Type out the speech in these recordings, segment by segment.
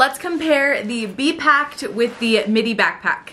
let's compare the Be Packed with the Midi backpack.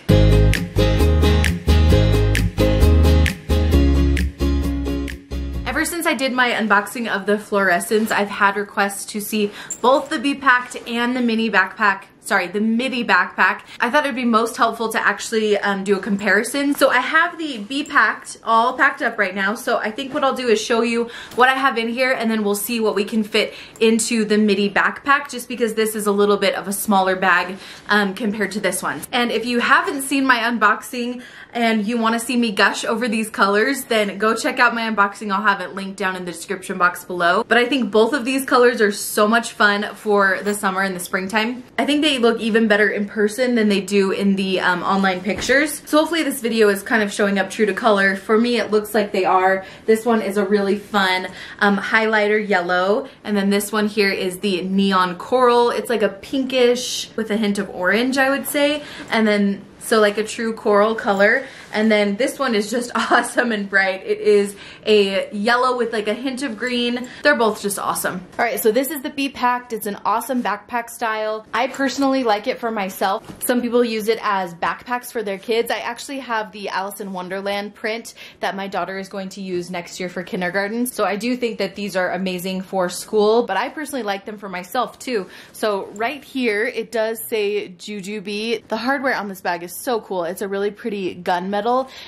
Ever since I did my unboxing of the fluorescents, I've had requests to see both the Be Packed and the mini backpack sorry, the midi backpack. I thought it would be most helpful to actually um, do a comparison. So I have the Be Packed all packed up right now. So I think what I'll do is show you what I have in here and then we'll see what we can fit into the midi backpack just because this is a little bit of a smaller bag um, compared to this one. And if you haven't seen my unboxing, and you want to see me gush over these colors, then go check out my unboxing. I'll have it linked down in the description box below. But I think both of these colors are so much fun for the summer and the springtime. I think they look even better in person than they do in the um, online pictures. So hopefully this video is kind of showing up true to color. For me, it looks like they are. This one is a really fun um, highlighter yellow. And then this one here is the neon coral. It's like a pinkish with a hint of orange, I would say. And then so like a true coral color. And then this one is just awesome and bright. It is a yellow with like a hint of green. They're both just awesome. All right, so this is the Be Packed. It's an awesome backpack style. I personally like it for myself. Some people use it as backpacks for their kids. I actually have the Alice in Wonderland print that my daughter is going to use next year for kindergarten. So I do think that these are amazing for school, but I personally like them for myself too. So right here, it does say Ju-Ju-Be. The hardware on this bag is so cool. It's a really pretty gunmetal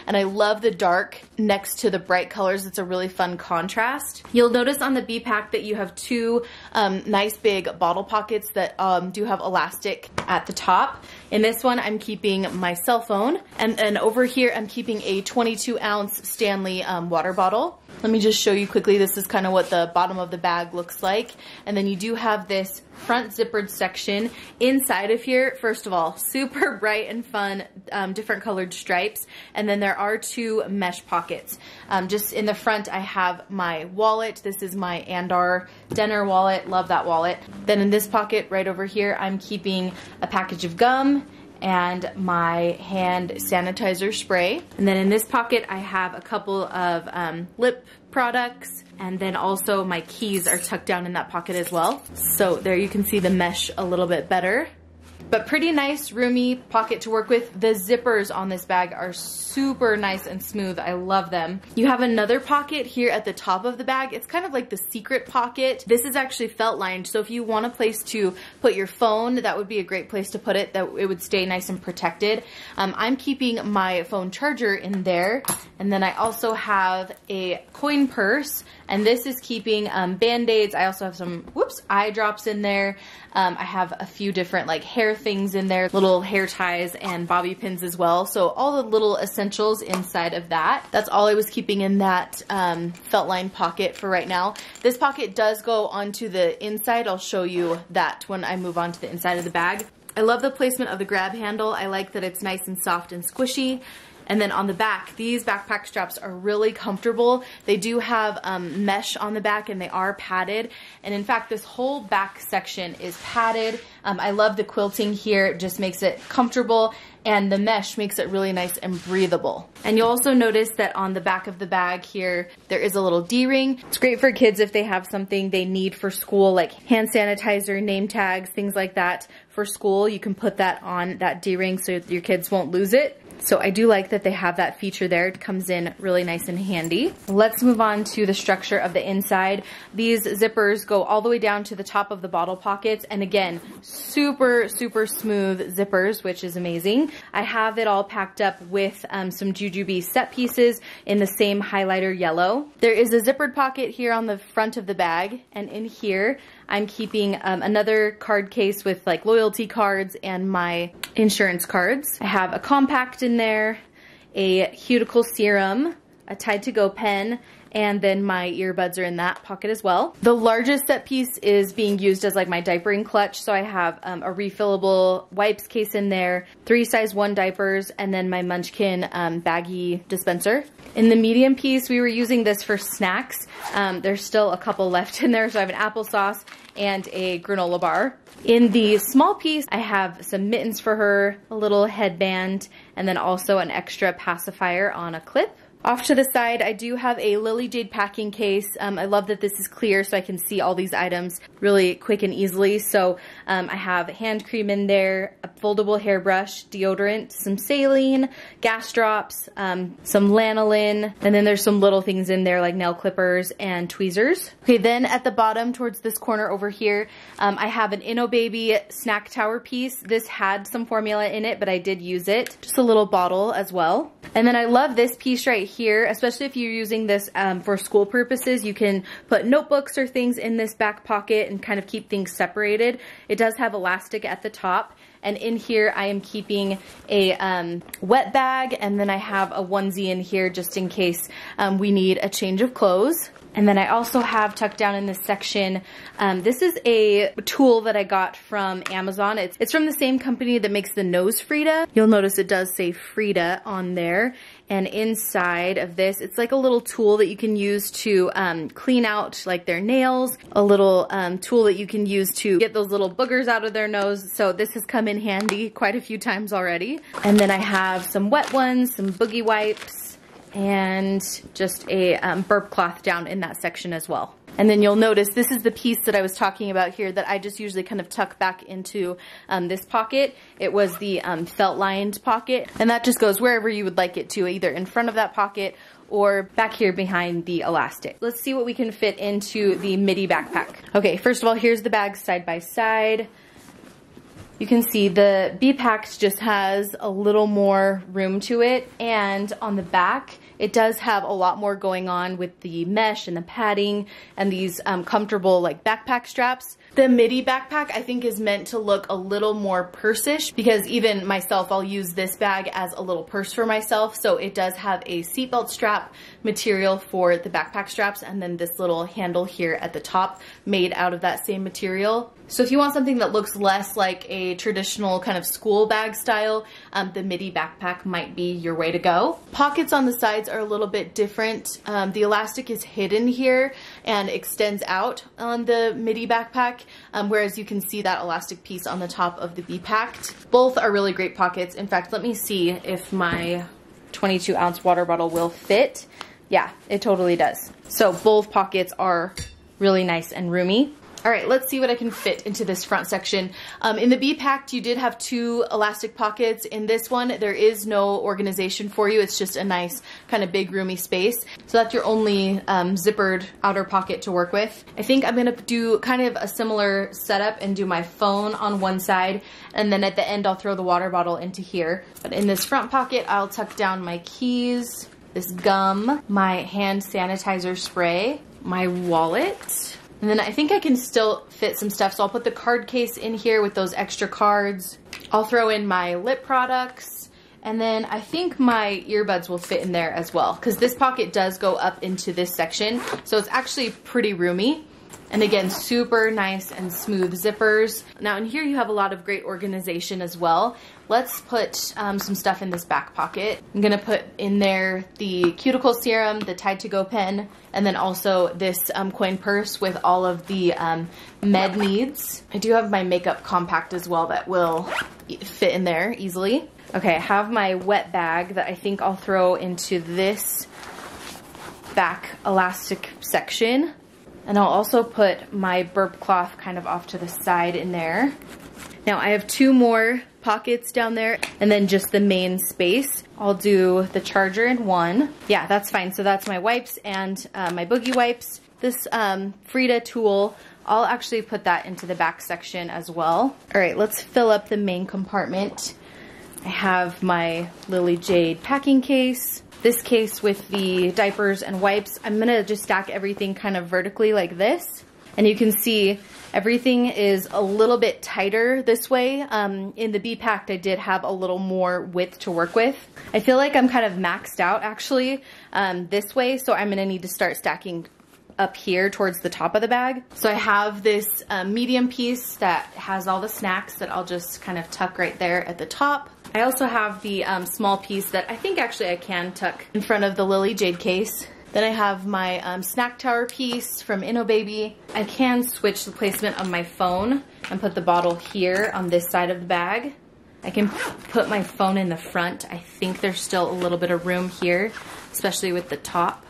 and I love the dark next to the bright colors. It's a really fun contrast. You'll notice on the B pack that you have two um, nice big bottle pockets that um, do have elastic at the top. In this one, I'm keeping my cell phone and, and over here, I'm keeping a 22 ounce Stanley um, water bottle. Let me just show you quickly. This is kind of what the bottom of the bag looks like. And then you do have this front zippered section. Inside of here, first of all, super bright and fun, um, different colored stripes. And then there are two mesh pockets. Um, just in the front, I have my wallet. This is my Andar Denner wallet. Love that wallet. Then in this pocket right over here, I'm keeping a package of gum and my hand sanitizer spray. And then in this pocket, I have a couple of um, lip products and then also my keys are tucked down in that pocket as well. So there you can see the mesh a little bit better. But pretty nice, roomy pocket to work with. The zippers on this bag are super nice and smooth. I love them. You have another pocket here at the top of the bag. It's kind of like the secret pocket. This is actually felt lined, so if you want a place to put your phone, that would be a great place to put it, that it would stay nice and protected. Um, I'm keeping my phone charger in there, and then I also have a coin purse, and this is keeping um, band-aids. I also have some, whoops, eye drops in there. Um, I have a few different like hair things in there, little hair ties and bobby pins as well. So all the little essentials inside of that. That's all I was keeping in that um, felt line pocket for right now. This pocket does go onto the inside. I'll show you that when I move on to the inside of the bag. I love the placement of the grab handle. I like that it's nice and soft and squishy. And then on the back, these backpack straps are really comfortable. They do have um, mesh on the back and they are padded. And in fact, this whole back section is padded. Um, I love the quilting here. It just makes it comfortable and the mesh makes it really nice and breathable. And you'll also notice that on the back of the bag here, there is a little D-ring. It's great for kids if they have something they need for school, like hand sanitizer, name tags, things like that for school. You can put that on that D-ring so your kids won't lose it. So I do like that they have that feature there. It comes in really nice and handy. Let's move on to the structure of the inside. These zippers go all the way down to the top of the bottle pockets. And again, super, super smooth zippers, which is amazing. I have it all packed up with um, some Ju-Ju-Be set pieces in the same highlighter yellow. There is a zippered pocket here on the front of the bag. And in here, I'm keeping um, another card case with like loyalty cards and my insurance cards. I have a compact in there, a cuticle serum, a Tide to Go pen, and then my earbuds are in that pocket as well. The largest set piece is being used as like my diapering clutch, so I have um, a refillable wipes case in there, three size one diapers, and then my Munchkin um, baggy dispenser. In the medium piece, we were using this for snacks. Um, there's still a couple left in there, so I have an applesauce and a granola bar. In the small piece, I have some mittens for her, a little headband, and then also an extra pacifier on a clip. Off to the side, I do have a Lily Jade packing case. Um, I love that this is clear so I can see all these items really quick and easily. So um, I have hand cream in there, a foldable hairbrush, deodorant, some saline, gas drops, um, some lanolin, and then there's some little things in there like nail clippers and tweezers. Okay, then at the bottom towards this corner over here, um, I have an InnoBaby snack tower piece. This had some formula in it, but I did use it. Just a little bottle as well. And then I love this piece right here, especially if you're using this um, for school purposes. You can put notebooks or things in this back pocket and kind of keep things separated. It does have elastic at the top. And in here, I am keeping a um, wet bag, and then I have a onesie in here just in case um, we need a change of clothes. And then I also have tucked down in this section, um, this is a tool that I got from Amazon. It's, it's from the same company that makes the nose Frida. You'll notice it does say Frida on there. And inside of this, it's like a little tool that you can use to um, clean out like their nails, a little um, tool that you can use to get those little boogers out of their nose. So this has come in handy quite a few times already. And then I have some wet ones, some boogie wipes, and just a um, burp cloth down in that section as well. And then you'll notice this is the piece that I was talking about here that I just usually kind of tuck back into um, this pocket. It was the um, felt lined pocket and that just goes wherever you would like it to, either in front of that pocket or back here behind the elastic. Let's see what we can fit into the midi backpack. Okay, first of all, here's the bag side by side. You can see the B-Pack just has a little more room to it and on the back it does have a lot more going on with the mesh and the padding and these um, comfortable like backpack straps. The midi backpack I think is meant to look a little more pursish because even myself I'll use this bag as a little purse for myself so it does have a seatbelt strap material for the backpack straps and then this little handle here at the top made out of that same material. So if you want something that looks less like a traditional kind of school bag style, um, the midi backpack might be your way to go. Pockets on the sides are a little bit different. Um, the elastic is hidden here and extends out on the midi backpack, um, whereas you can see that elastic piece on the top of the Be Packed. Both are really great pockets. In fact, let me see if my 22 ounce water bottle will fit. Yeah, it totally does. So both pockets are really nice and roomy. All right, let's see what I can fit into this front section. Um, in the Be Packed, you did have two elastic pockets. In this one, there is no organization for you. It's just a nice kind of big roomy space. So that's your only um, zippered outer pocket to work with. I think I'm gonna do kind of a similar setup and do my phone on one side. And then at the end, I'll throw the water bottle into here. But in this front pocket, I'll tuck down my keys, this gum, my hand sanitizer spray, my wallet, and then I think I can still fit some stuff. So I'll put the card case in here with those extra cards. I'll throw in my lip products. And then I think my earbuds will fit in there as well because this pocket does go up into this section. So it's actually pretty roomy. And again, super nice and smooth zippers. Now in here you have a lot of great organization as well. Let's put um, some stuff in this back pocket. I'm gonna put in there the cuticle serum, the Tide to Go pen, and then also this um, coin purse with all of the um, med needs. I do have my makeup compact as well that will fit in there easily. Okay, I have my wet bag that I think I'll throw into this back elastic section. And I'll also put my burp cloth kind of off to the side in there. Now I have two more pockets down there and then just the main space. I'll do the charger in one. Yeah, that's fine. So that's my wipes and uh, my boogie wipes. This um, Frida tool, I'll actually put that into the back section as well. All right, let's fill up the main compartment. I have my Lily Jade packing case. This case with the diapers and wipes, I'm gonna just stack everything kind of vertically like this. And you can see everything is a little bit tighter this way. Um, in the Be Packed, I did have a little more width to work with. I feel like I'm kind of maxed out actually um, this way, so I'm gonna need to start stacking up here towards the top of the bag. So I have this um, medium piece that has all the snacks that I'll just kind of tuck right there at the top. I also have the um, small piece that I think actually I can tuck in front of the Lily Jade case. Then I have my um, snack tower piece from InnoBaby. I can switch the placement of my phone and put the bottle here on this side of the bag. I can put my phone in the front. I think there's still a little bit of room here, especially with the top.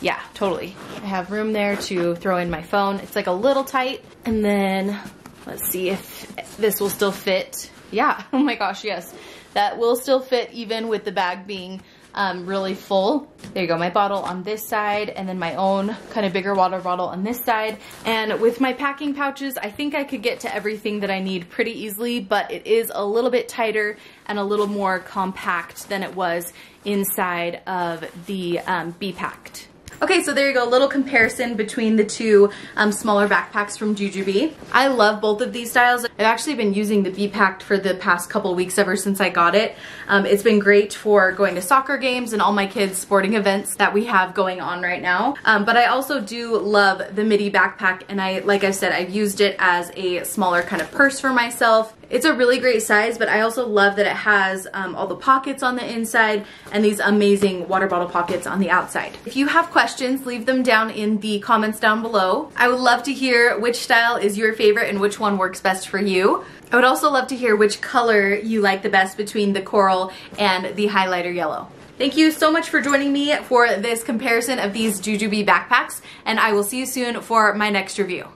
Yeah, totally. I have room there to throw in my phone. It's like a little tight. And then let's see if this will still fit. Yeah, oh my gosh, yes. That will still fit even with the bag being um, really full. There you go, my bottle on this side and then my own kind of bigger water bottle on this side. And with my packing pouches, I think I could get to everything that I need pretty easily, but it is a little bit tighter and a little more compact than it was inside of the um, Be Packed. Okay, so there you go, a little comparison between the two um, smaller backpacks from Ju-Ju-Be. I love both of these styles. I've actually been using the Be Packed for the past couple weeks ever since I got it. Um, it's been great for going to soccer games and all my kids' sporting events that we have going on right now. Um, but I also do love the midi backpack and I, like I said, I've used it as a smaller kind of purse for myself. It's a really great size, but I also love that it has um, all the pockets on the inside and these amazing water bottle pockets on the outside. If you have questions, leave them down in the comments down below. I would love to hear which style is your favorite and which one works best for you. I would also love to hear which color you like the best between the coral and the highlighter yellow. Thank you so much for joining me for this comparison of these Ju-Ju-Be backpacks, and I will see you soon for my next review.